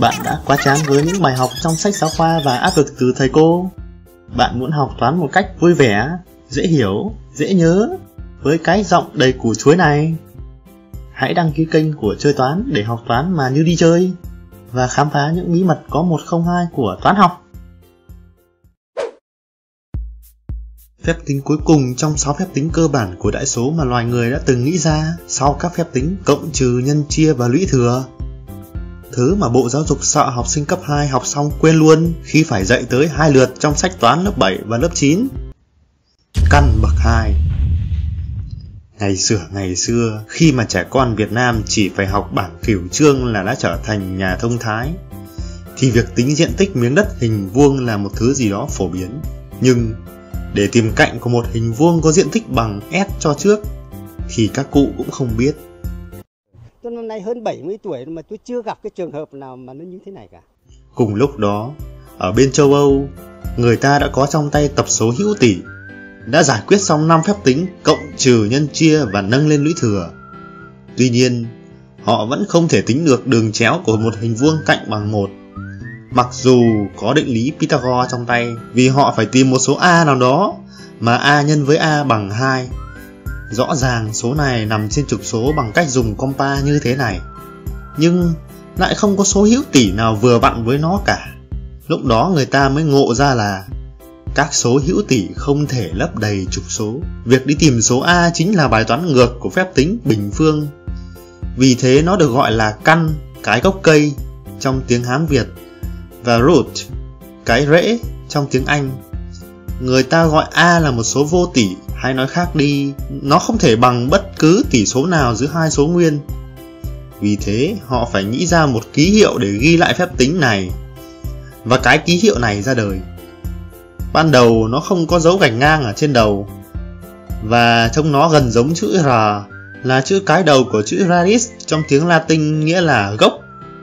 Bạn đã quá chán với những bài học trong sách giáo khoa và áp lực từ thầy cô. Bạn muốn học toán một cách vui vẻ, dễ hiểu, dễ nhớ với cái giọng đầy củ chuối này. Hãy đăng ký kênh của Chơi Toán để học toán mà như đi chơi và khám phá những bí mật có 102 của toán học. Phép tính cuối cùng trong 6 phép tính cơ bản của đại số mà loài người đã từng nghĩ ra sau các phép tính cộng trừ nhân chia và lũy thừa. Thứ mà Bộ Giáo dục sợ học sinh cấp 2 học xong quên luôn khi phải dạy tới hai lượt trong sách toán lớp 7 và lớp 9. Căn bậc 2 Ngày xưa ngày xưa, khi mà trẻ con Việt Nam chỉ phải học bảng cửu trương là đã trở thành nhà thông thái, thì việc tính diện tích miếng đất hình vuông là một thứ gì đó phổ biến. Nhưng để tìm cạnh của một hình vuông có diện tích bằng S cho trước, thì các cụ cũng không biết. Tôi năm nay hơn 70 tuổi mà tôi chưa gặp cái trường hợp nào mà nó như thế này cả. Cùng lúc đó, ở bên châu Âu, người ta đã có trong tay tập số hữu tỷ, đã giải quyết xong năm phép tính cộng trừ nhân chia và nâng lên lũy thừa. Tuy nhiên, họ vẫn không thể tính được đường chéo của một hình vuông cạnh bằng một. Mặc dù có định lý Pythagore trong tay, vì họ phải tìm một số a nào đó mà a nhân với a bằng 2 Rõ ràng số này nằm trên trục số bằng cách dùng compa như thế này. Nhưng lại không có số hữu tỷ nào vừa vặn với nó cả. Lúc đó người ta mới ngộ ra là các số hữu tỷ không thể lấp đầy trục số. Việc đi tìm số A chính là bài toán ngược của phép tính bình phương. Vì thế nó được gọi là căn, cái gốc cây trong tiếng Hán Việt và root, cái rễ trong tiếng Anh. Người ta gọi A là một số vô tỷ hay nói khác đi, nó không thể bằng bất cứ tỷ số nào giữa hai số nguyên. Vì thế, họ phải nghĩ ra một ký hiệu để ghi lại phép tính này. Và cái ký hiệu này ra đời. Ban đầu nó không có dấu gạch ngang ở trên đầu và trông nó gần giống chữ R là chữ cái đầu của chữ radix trong tiếng Latin nghĩa là gốc.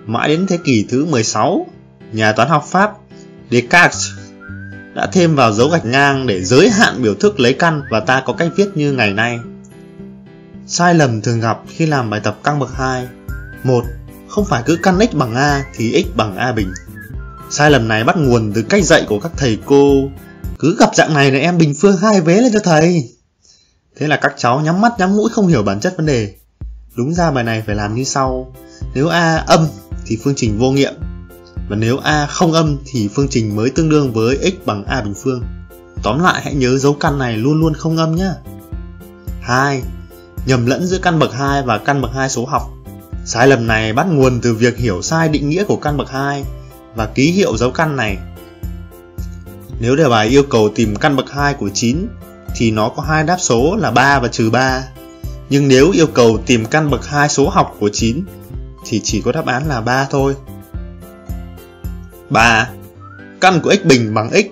Mãi đến thế kỷ thứ 16, nhà toán học Pháp Descartes đã thêm vào dấu gạch ngang để giới hạn biểu thức lấy căn và ta có cách viết như ngày nay. Sai lầm thường gặp khi làm bài tập căn bậc 2 một, Không phải cứ căn x bằng A thì x bằng A bình. Sai lầm này bắt nguồn từ cách dạy của các thầy cô. Cứ gặp dạng này là em bình phương hai vế lên cho thầy. Thế là các cháu nhắm mắt nhắm mũi không hiểu bản chất vấn đề. Đúng ra bài này phải làm như sau. Nếu A âm thì phương trình vô nghiệm và nếu a không âm thì phương trình mới tương đương với x bằng a bình phương. Tóm lại hãy nhớ dấu căn này luôn luôn không âm nhé. 2. Nhầm lẫn giữa căn bậc 2 và căn bậc 2 số học. Sai lầm này bắt nguồn từ việc hiểu sai định nghĩa của căn bậc 2 và ký hiệu dấu căn này. Nếu đề bài yêu cầu tìm căn bậc 2 của 9 thì nó có hai đáp số là 3 và trừ 3. Nhưng nếu yêu cầu tìm căn bậc 2 số học của 9 thì chỉ có đáp án là 3 thôi. 3. Căn của x bình bằng x.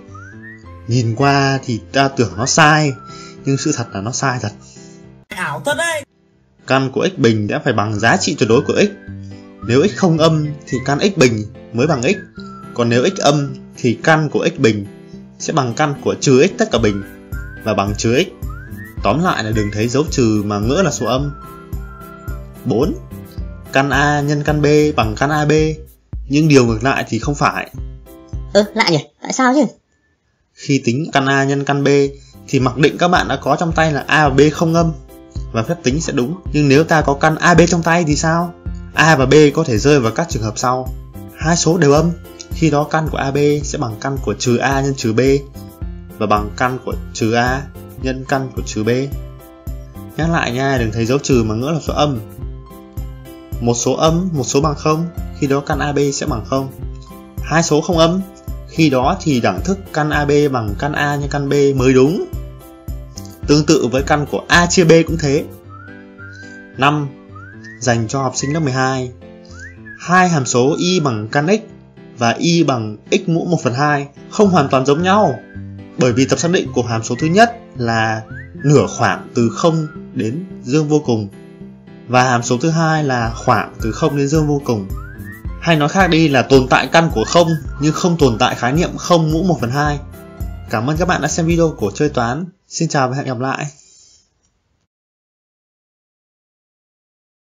Nhìn qua thì ta tưởng nó sai Nhưng sự thật là nó sai thật. Ảo thật đấy. Căn của x bình đã phải bằng giá trị tuyệt đối của x. Nếu x không âm thì căn x bình mới bằng x. Còn nếu x âm thì căn của x bình sẽ bằng căn của trừ x tất cả bình Và bằng trừ x. Tóm lại là đừng thấy dấu trừ mà ngỡ là số âm. 4. Căn A nhân căn B bằng căn AB nhưng điều ngược lại thì không phải. Ơ, ừ, lạ nhỉ? Tại sao chứ? Khi tính căn A nhân căn B thì mặc định các bạn đã có trong tay là A và B không âm và phép tính sẽ đúng. Nhưng nếu ta có căn AB trong tay thì sao? A và B có thể rơi vào các trường hợp sau. Hai số đều âm, khi đó căn của AB sẽ bằng căn của trừ A nhân trừ B và bằng căn của trừ A nhân căn của trừ B. Nhắc lại nha, đừng thấy dấu trừ mà ngỡ là số âm. Một số âm, một số bằng không khi đó căn AB sẽ bằng 0. Hai số không âm, khi đó thì đẳng thức căn AB bằng căn A nhân căn B mới đúng. Tương tự với căn của A chia B cũng thế. 5. Dành cho học sinh lớp 12. Hai hàm số y bằng căn x và y bằng x mũ 1 phần 2 không hoàn toàn giống nhau. Bởi vì tập xác định của hàm số thứ nhất là nửa khoảng từ 0 đến dương vô cùng và hàm số thứ hai là khoảng từ 0 đến dương vô cùng. Hay nói khác đi là tồn tại căn của không, nhưng không tồn tại khái niệm không mũ 1 phần 2. Cảm ơn các bạn đã xem video của Chơi Toán. Xin chào và hẹn gặp lại.